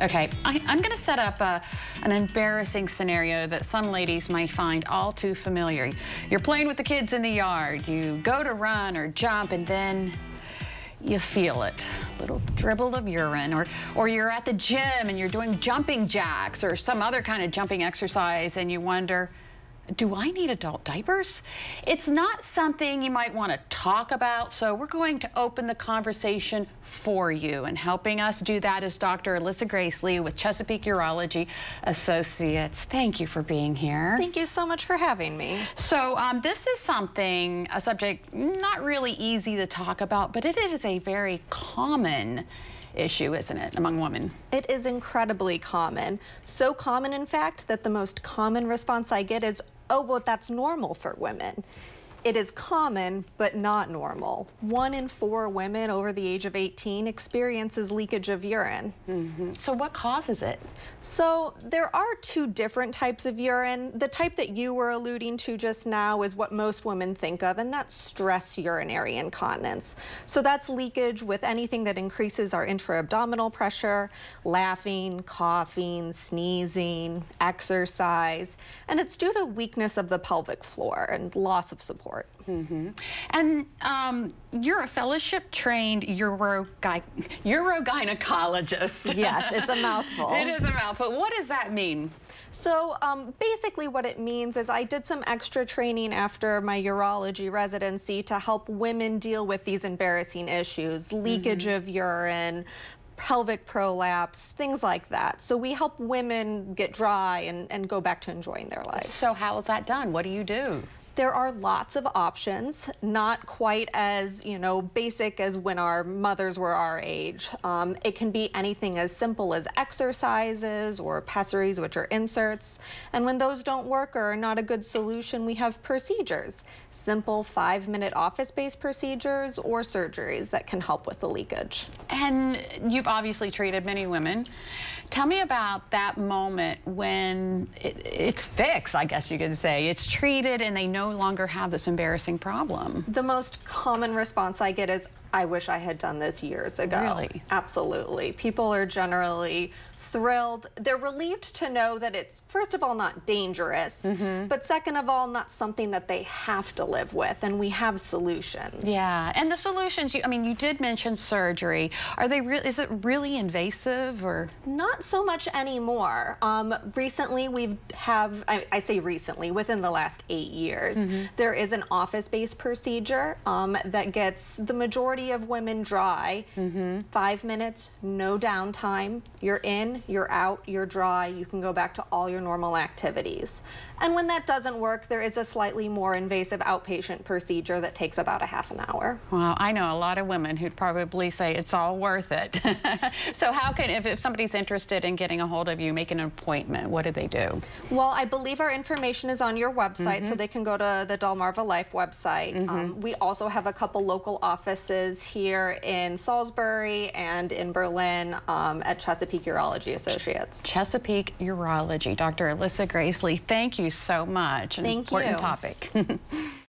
Okay, I, am going to set up a, an embarrassing scenario that some ladies might find all too familiar. You're playing with the kids in the yard. You go to run or jump, and then you feel it, a little dribble of urine, or, or you're at the gym and you're doing jumping jacks or some other kind of jumping exercise, and you wonder, do I need adult diapers? It's not something you might want to talk about, so we're going to open the conversation for you. And helping us do that is Dr. Alyssa Gracely with Chesapeake Urology Associates. Thank you for being here. Thank you so much for having me. So um, this is something, a subject not really easy to talk about, but it is a very common issue, isn't it, among women? It is incredibly common. So common, in fact, that the most common response I get is, oh, well, that's normal for women. It is common, but not normal. One in four women over the age of 18 experiences leakage of urine. Mm -hmm. So what causes it? So there are two different types of urine. The type that you were alluding to just now is what most women think of, and that's stress urinary incontinence. So that's leakage with anything that increases our intra-abdominal pressure, laughing, coughing, sneezing, exercise, and it's due to weakness of the pelvic floor and loss of support support. Mm -hmm. And um, you're a fellowship-trained uro urogynecologist. Yes, it's a mouthful. it is a mouthful. What does that mean? So um, basically what it means is I did some extra training after my urology residency to help women deal with these embarrassing issues, leakage mm -hmm. of urine, pelvic prolapse, things like that. So we help women get dry and, and go back to enjoying their lives. So how is that done? What do you do? There are lots of options, not quite as, you know, basic as when our mothers were our age. Um, it can be anything as simple as exercises or pessaries, which are inserts. And when those don't work or are not a good solution, we have procedures, simple five-minute office-based procedures or surgeries that can help with the leakage. And you've obviously treated many women. Tell me about that moment when it, it's fixed, I guess you could say. It's treated and they know no longer have this embarrassing problem. The most common response I get is, I wish I had done this years ago. Really? Absolutely. People are generally thrilled. They're relieved to know that it's, first of all, not dangerous, mm -hmm. but second of all, not something that they have to live with, and we have solutions. Yeah, and the solutions, you, I mean, you did mention surgery. Are they really, is it really invasive or? Not so much anymore. Um, recently, we have, I, I, say recently, within the last eight years, mm -hmm. there is an office-based procedure um, that gets the majority of women dry. Mm -hmm. Five minutes, no downtime. You're in, you're out, you're dry. You can go back to all your normal activities. And when that doesn't work, there is a slightly more invasive outpatient procedure that takes about a half an hour. Well, I know a lot of women who'd probably say it's all worth it. so how can, if, if somebody's interested in getting a hold of you, make an appointment, what do they do? Well, I believe our information is on your website, mm -hmm. so they can go to the Delmarva Life website. Mm -hmm. um, we also have a couple local offices here in Salisbury and in Berlin um, at Chesapeake Urology Associates. Chesapeake Urology. Dr. Alyssa Gracely, thank you so much. An thank important you. topic.